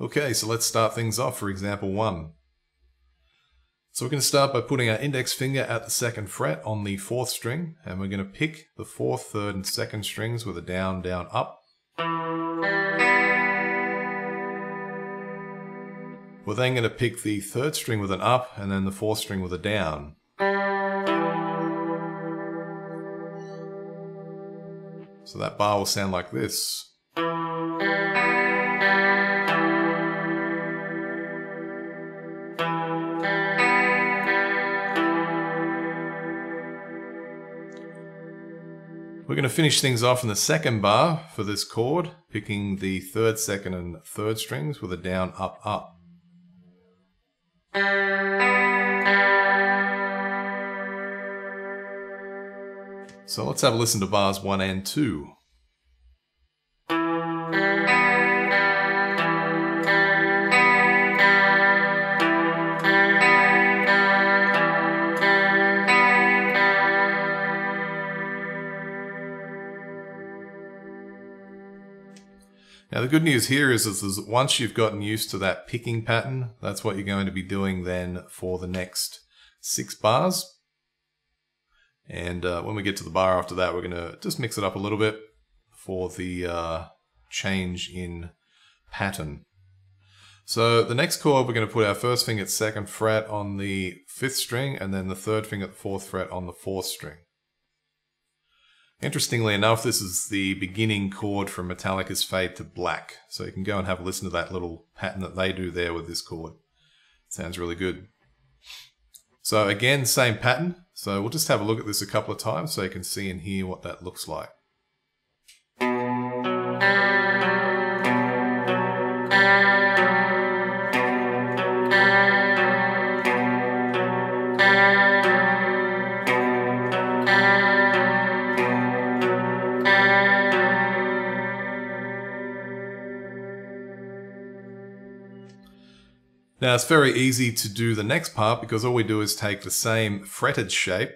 Okay, so let's start things off for example one. So we're going to start by putting our index finger at the second fret on the fourth string, and we're going to pick the fourth, third, and second strings with a down, down, up. We're then going to pick the third string with an up, and then the fourth string with a down. So that bar will sound like this. We're going to finish things off in the second bar for this chord, picking the third, second, and third strings with a down, up, up. So let's have a listen to bars one and two. Now the good news here is, is, is once you've gotten used to that picking pattern, that's what you're going to be doing then for the next six bars. And uh, when we get to the bar after that, we're going to just mix it up a little bit for the uh, change in pattern. So the next chord, we're going to put our first finger at second fret on the fifth string, and then the third finger at the fourth fret on the fourth string. Interestingly enough, this is the beginning chord from Metallica's Fade to Black. So you can go and have a listen to that little pattern that they do there with this chord. Sounds really good. So again, same pattern. So we'll just have a look at this a couple of times so you can see and hear what that looks like. Now it's very easy to do the next part because all we do is take the same fretted shape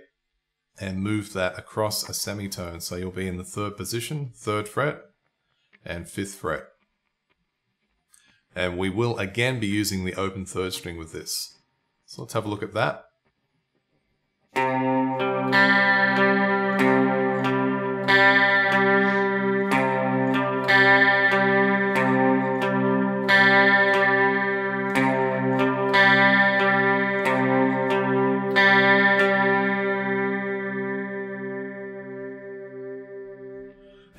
and move that across a semitone. So you'll be in the third position, third fret, and fifth fret. And we will again be using the open third string with this. So let's have a look at that.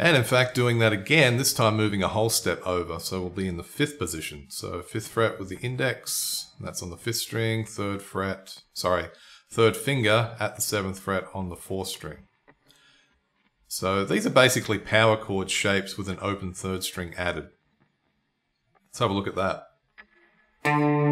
And in fact, doing that again, this time moving a whole step over. So we'll be in the fifth position. So fifth fret with the index, that's on the fifth string, third fret, sorry, third finger at the seventh fret on the fourth string. So these are basically power chord shapes with an open third string added. Let's have a look at that.